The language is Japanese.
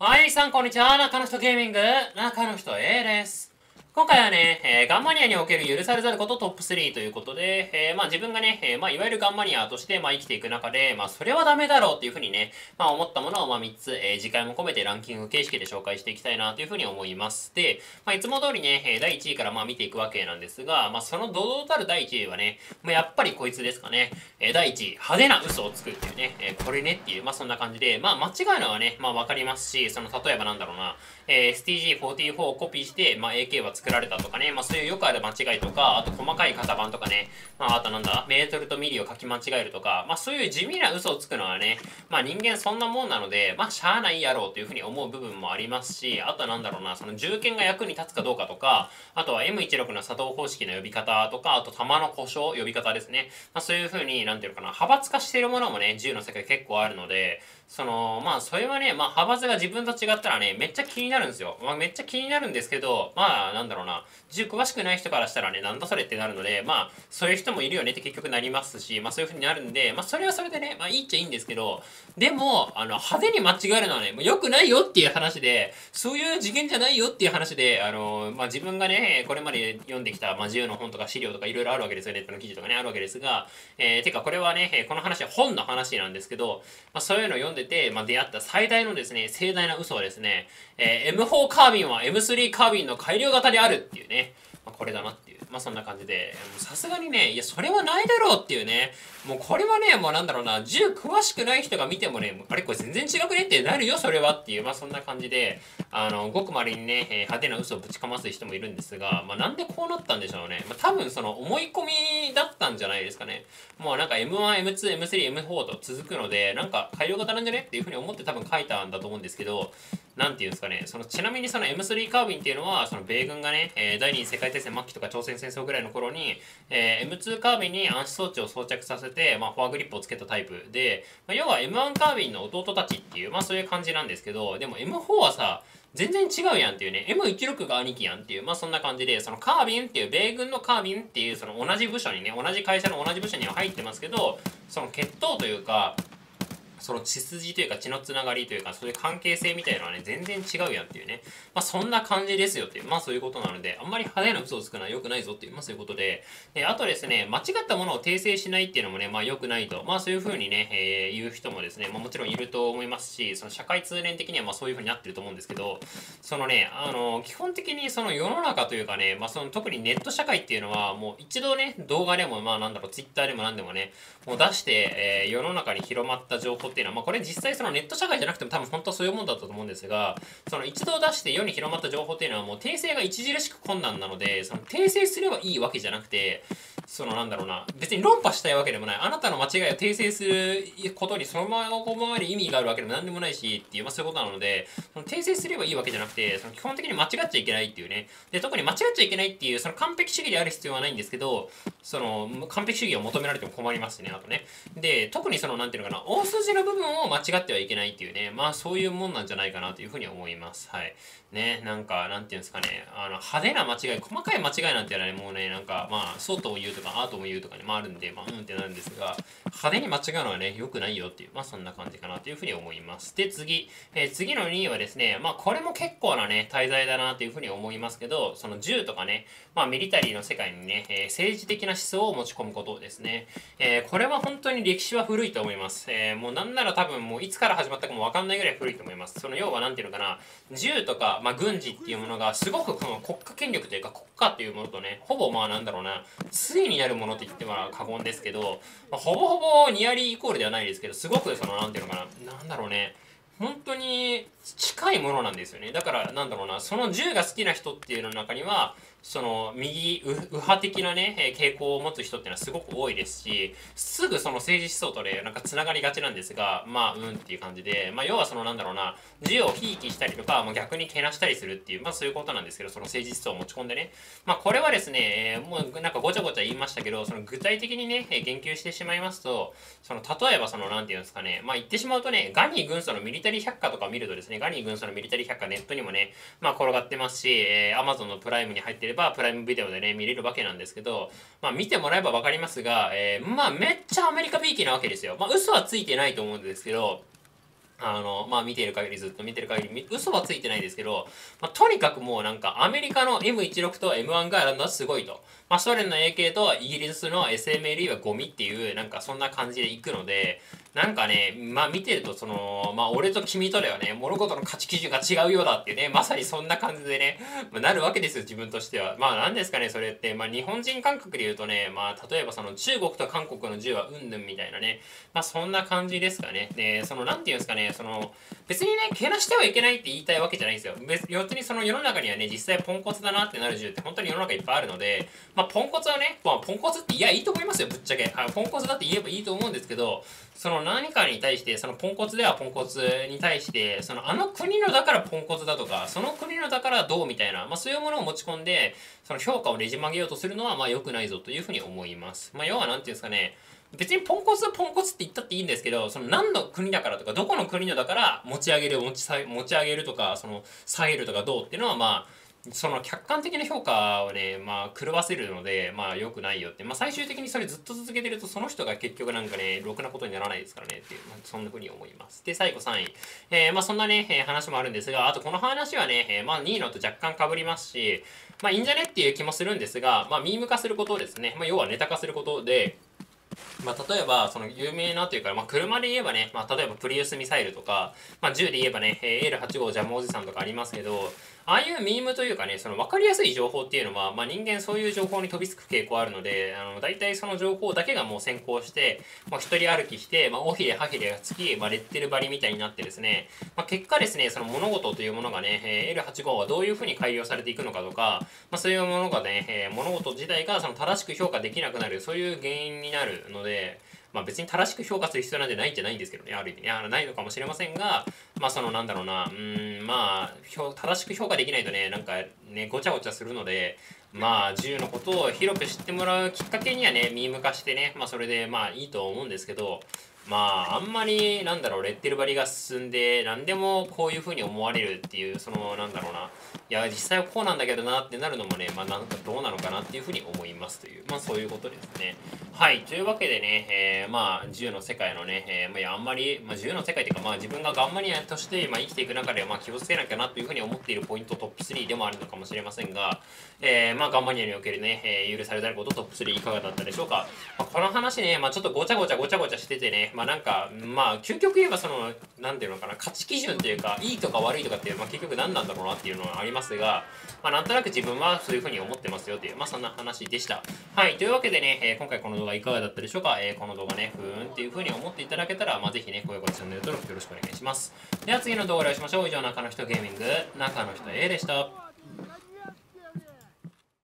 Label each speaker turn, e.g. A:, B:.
A: はい、さん、こんにちは。中の人ゲーミング、中の人 A です。今回はね、えー、ガンマニアにおける許されざることトップ3ということで、えー、まあ自分がね、えー、まあいわゆるガンマニアとして、まあ生きていく中で、まあそれはダメだろうっていうふうにね、まあ思ったものをまあ3つ、えー、次回も込めてランキング形式で紹介していきたいなというふうに思います。で、まあいつも通りね、え第1位からまあ見ていくわけなんですが、まあその堂々たる第1位はね、まあやっぱりこいつですかね、え第1位、派手な嘘をつくっていうね、えこれねっていう、まあそんな感じで、まあ間違いのはね、まあわかりますし、その例えばなんだろうな、えー STG44 をコピーして、まあ AK は作作られたとかね、まあそういうよくある間違いとか、あと細かい型番とかね、まああとなんだ、メートルとミリを書き間違えるとか、まあそういう地味な嘘をつくのはね、まあ人間そんなもんなので、まあしゃあないやろうというふうに思う部分もありますし、あとなんだろうな、その銃剣が役に立つかどうかとか、あとは M16 の作動方式の呼び方とか、あと弾の故障呼び方ですね。まあそういうふうに、なんていうのかな、派閥化しているものもね、銃の世界結構あるので、その、まあ、それはね、まあ、派閥が自分と違ったらね、めっちゃ気になるんですよ。まあ、めっちゃ気になるんですけど、まあ、なんだろうな、銃詳しくない人からしたらね、なんだそれってなるので、まあ、そういう人もいるよねって結局なりますし、まあ、そういう風になるんで、まあ、それはそれでね、まあ、いいっちゃいいんですけど、でも、あの、派手に間違えるのはね、もう良くないよっていう話で、そういう次元じゃないよっていう話で、あの、まあ、自分がね、これまで読んできた、まあ、銃の本とか資料とかいろいろあるわけですよ、ネットの記事とかね、あるわけですが、えー、てか、これはね、この話は本の話なんですけど、まあ、そういうのを読んでて、まあ、出会ったった最大のですね、盛大な嘘はですね、えー、M4 カービンは M3 カービンの改良型であるっていうね、まあ、これだなっていう。まあそんな感じで、さすがにね、いや、それはないだろうっていうね、もうこれはね、もうなんだろうな、銃詳しくない人が見てもね、あれこれ全然違くねってなるよ、それはっていう、まあそんな感じで、あの、ごくまれにね、えー、派手な嘘をぶちかます人もいるんですが、まあなんでこうなったんでしょうね。まあ多分その思い込みだったんじゃないですかね。もうなんか M1、M2、M3、M4 と続くので、なんか改良型なんじゃねっていうふうに思って多分書いたんだと思うんですけど、なんていうんですかね、そのちなみにその M3 カービンっていうのは、その米軍がね、えー、第二次世界大戦末期とか朝鮮戦争ぐらいの頃に、えー、M2 カービンに暗視装置を装着させて、まあ、フォアグリップをつけたタイプで、まあ、要は M1 カービンの弟たちっていう、まあそういう感じなんですけど、でも M4 はさ、全然違うやんっていうね、M16 が兄貴やんっていう、まあそんな感じで、そのカービンっていう、米軍のカービンっていう、その同じ部署にね、同じ会社の同じ部署には入ってますけど、その血統というか、その血筋というか血のつながりというかそういう関係性みたいのはね全然違うやんっていうね。まあそんな感じですよっていう。まあそういうことなのであんまり派手な嘘をつくのは良くないぞっていうまあそういうことで。であとですね間違ったものを訂正しないっていうのもねまあ良くないと。まあそういうふうにね、えー、言う人もですね、まあ、もちろんいると思いますしその社会通念的にはまあそういうふうになってると思うんですけどそのねあの基本的にその世の中というかねまあその特にネット社会っていうのはもう一度ね動画でもまあなんだろうツイッターでも何でもねもう出して、えー、世の中に広まった情報っていうのはまあこれ実際そのネット社会じゃなくても多分本当そういうもんだったと思うんですがその一度出して世に広まった情報っていうのはもう訂正が著しく困難なのでその訂正すればいいわけじゃなくてそのなんだろうな。別に論破したいわけでもない。あなたの間違いを訂正することにそのままこのままで意味があるわけでも何でもないしっていう、まあ、そういうことなのでその訂正すればいいわけじゃなくてその基本的に間違っちゃいけないっていうね。で特に間違っちゃいけないっていうその完璧主義である必要はないんですけどその完璧主義を求められても困りますねあとね。で特にそのなんていうのかな大筋の部分を間違ってはいけないっていうね。まあそういうもんなんじゃないかなというふうに思います。はい。ねなんかなんていうんですかね。あの派手な間違い細かい間違いなんていうのはねもうねなんかまあそうとも言うとかアートも言うとかね、まああるんで、まあうんってなるんですが、派手に間違うのはね、良くないよっていう、まあそんな感じかなというふうに思います。で、次、えー、次の2位はですね、まあこれも結構なね、滞在だなというふうに思いますけど、その銃とかね、まあミリタリーの世界にね、えー、政治的な思想を持ち込むことですね。えー、これは本当に歴史は古いと思います。えー、もうなんなら多分もういつから始まったかもわかんないぐらい古いと思います。その要は何ていうのかな、銃とか、まあ軍事っていうものがすごくこの国家権力というか国家っていうものとね、ほぼまあなんだろうな、ついになるものって言っては過言ですけど、まあ、ほぼほぼニアリーイコールではないですけど、すごくその、なんていうのかな、なんだろうね、本当に近いものなんですよね。だから、なんだろうな、その銃が好きな人っていうの中には、その右右派的なね傾向を持つ人っていうのはすごく多いですしすぐその政治思想とねなんかつながりがちなんですがまあうんっていう感じでまあ要はそのなんだろうな字をひいきしたりとか、まあ、逆にけなしたりするっていうまあそういうことなんですけどその政治思想を持ち込んでね。まあこれはですね、えー、もうなんかごちゃごちゃ言いましたけどその具体的にね言及してしまいますとその例えばそのなんていうんですかねまあ言ってしまうとねガニー軍曹のミリタリー百科とか見るとですねガニー軍曹のミリタリー百科ネットにもねまあ転がってますし、えー、Amazon のプライムに入ってればプライムビデオでね見れるわけなんですけどまあ見てもらえば分かりますが、えー、まあめっちゃアメリカびいきなわけですよまあ嘘はついてないと思うんですけどあの、まあ見ている限りずっと見てる限り、嘘はついてないですけど、まあとにかくもうなんかアメリカの M16 と M1 があるのはすごいと。まあソ連の AK とイギリスの SMLE はゴミっていう、なんかそんな感じでいくので、なんかね、まあ見てるとその、まあ俺と君とではね、物事の価値基準が違うようだってね、まさにそんな感じでね、まあ、なるわけですよ、自分としては。まあ何ですかね、それって。まあ日本人感覚で言うとね、まあ例えばその中国と韓国の銃はうんぬんみたいなね、まあそんな感じですかね。で、そのなんて言うんですかね、その、別にね、けなしてはいけないって言いたいわけじゃないんですよ。別にその世の中にはね、実際ポンコツだなってなる銃って本当に世の中いっぱいあるので、まあポンコツはね、まあポンコツっていやいいと思いますよ、ぶっちゃけ。あポンコツだって言えばいいと思うんですけど、その何かに対して、そのポンコツではポンコツに対して、そのあの国のだからポンコツだとか、その国のだからどうみたいな、まあそういうものを持ち込んで、その評価をねじ曲げようとするのはまあ良くないぞというふうに思います。まあ要は何て言うんですかね、別にポンコツはポンコツって言ったっていいんですけど、その何の国だからとか、どこの国のだから持ち上げる、持ち持ち上げるとか、その下げるとかどうっていうのはまあ、その客観的な評価をね、まあ、狂わせるので、まあ、良くないよって。まあ、最終的にそれずっと続けてると、その人が結局なんかね、ろくなことにならないですからね、っていう、まあ、そんな風に思います。で、最後3位。えー、まあ、そんなね、えー、話もあるんですが、あとこの話はね、えー、まあ、2位のと若干被りますし、まあ、いいんじゃねっていう気もするんですが、まあ、ミーム化することですね。まあ、要はネタ化することで、まあ、例えば、その有名なというか、まあ、車で言えばね、まあ、例えばプリウスミサイルとか、まあ、銃で言えばね、L8 号ジャムおじさんとかありますけど、ああいうミームというかね、その分かりやすい情報っていうのは、まあ、人間そういう情報に飛びつく傾向あるので、あの大体その情報だけがもう先行して、まあ、一人歩きして、まあ、尾ひれはひれがつき、まあ、レッテル張りみたいになってですね、まあ、結果ですね、その物事というものがね、えー、L85 はどういうふうに改良されていくのかとか、まあ、そういうものがね、えー、物事自体がその正しく評価できなくなる、そういう原因になるので、まあ別に正しく評価する必要なんてないんじゃないんですけどね、ある意味ね、あないのかもしれませんが、まあそのなんだろうな、うん、まあ、正しく評価できないとね、なんかね、ごちゃごちゃするので、まあ銃のことを広く知ってもらうきっかけにはね、ミーム化してね、まあそれでまあいいと思うんですけど、まああんまりなんだろうレッテル張りが進んで何でもこういうふうに思われるっていうそのなんだろうな。いや実際はこうなんだけどなってなるのもねまあなんかどうなのかなっていうふうに思いますというまあそういうことですね。はいというわけでね、えー、まあ銃の世界のね、えー、まあ、あんまり、まあ、銃の世界っていうかまあ自分がガンマニアとして、まあ、生きていく中でまあ気をつけなきゃなというふうに思っているポイントトップ3でもあるのかもしれませんが、えー、まあガンマニアにおけるね、え許されたいことトップ3いかがだったでしょうか、まあ、この話ね、まあ、ちょっとごちゃごちゃごちゃごちゃしててねまあなんかまあ究極言えばその何ていうのかな価値基準というかいいとか悪いとかっていう、まあ、結局何なんだろうなっていうのはありますが、まあ、なんとなく自分はそういうふうに思ってますよっていうまあそんな話でした。はいというわけでね、えー、今回この動画いかがだったでしょうか、えー、この動画ねふーんっていうふうに思っていただけたら、まあ、ぜひね高評価チャンネル登録よろしくお願いします。では次の動画でお会いしましょう。以上中の人ゲーミング中の人 A でした。